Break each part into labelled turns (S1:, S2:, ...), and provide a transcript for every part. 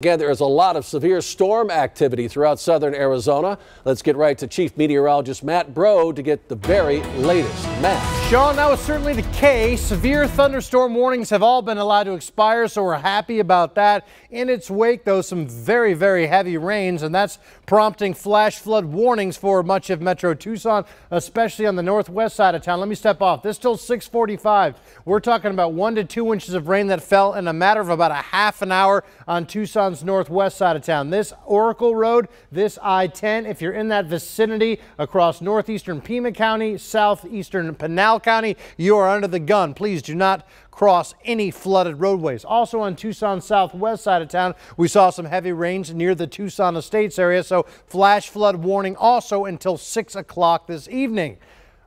S1: Again, there is a lot of severe storm activity throughout southern Arizona. Let's get right to Chief Meteorologist Matt Brode to get the very latest. Matt.
S2: Sean, that was certainly the case. Severe thunderstorm warnings have all been allowed to expire, so we're happy about that. In its wake, though, some very, very heavy rains, and that's prompting flash flood warnings for much of Metro Tucson, especially on the northwest side of town. Let me step off. This till 645. We're talking about one to two inches of rain that fell in a matter of about a half an hour on Tucson Northwest side of town. This Oracle Road, this I-10, if you're in that vicinity across northeastern Pima County, southeastern Pinal County, you are under the gun. Please do not cross any flooded roadways. Also on Tucson's southwest side of town, we saw some heavy rains near the Tucson Estates area, so flash flood warning also until 6 o'clock this evening.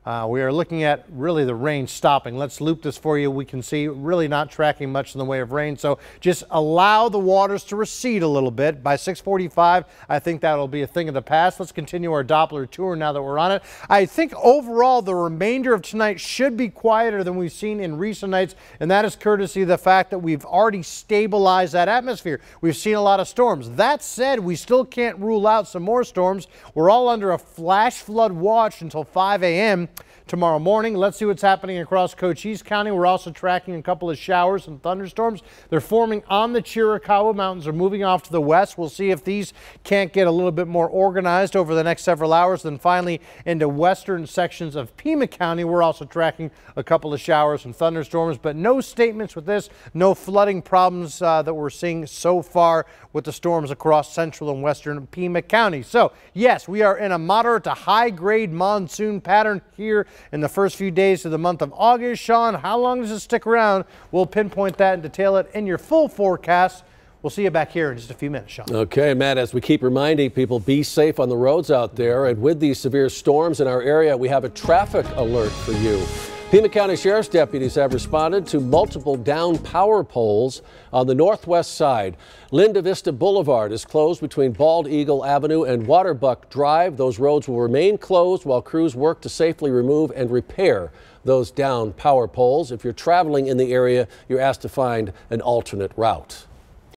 S2: Uh, we are looking at really the rain stopping. Let's loop this for you. We can see really not tracking much in the way of rain. So just allow the waters to recede a little bit. By 645, I think that'll be a thing of the past. Let's continue our Doppler tour now that we're on it. I think overall the remainder of tonight should be quieter than we've seen in recent nights, and that is courtesy of the fact that we've already stabilized that atmosphere. We've seen a lot of storms. That said, we still can't rule out some more storms. We're all under a flash flood watch until 5 a.m tomorrow morning. Let's see what's happening across Cochise County. We're also tracking a couple of showers and thunderstorms. They're forming on the Chiricahua Mountains. They're moving off to the west. We'll see if these can't get a little bit more organized over the next several hours. Then finally into western sections of Pima County. We're also tracking a couple of showers and thunderstorms, but no statements with this. No flooding problems uh, that we're seeing so far with the storms across central and western Pima County. So yes, we are in a moderate to high grade monsoon pattern here in the first few days of the month of August. Sean, how long does it stick around? We'll pinpoint that and detail it in your full forecast. We'll see you back here in just a few minutes, Sean.
S1: Okay, Matt, as we keep reminding people, be safe on the roads out there. And with these severe storms in our area, we have a traffic alert for you. Pima County Sheriff's deputies have responded to multiple down power poles on the northwest side. Linda Vista Boulevard is closed between Bald Eagle Avenue and Waterbuck Drive. Those roads will remain closed while crews work to safely remove and repair those down power poles. If you're traveling in the area, you're asked to find an alternate route.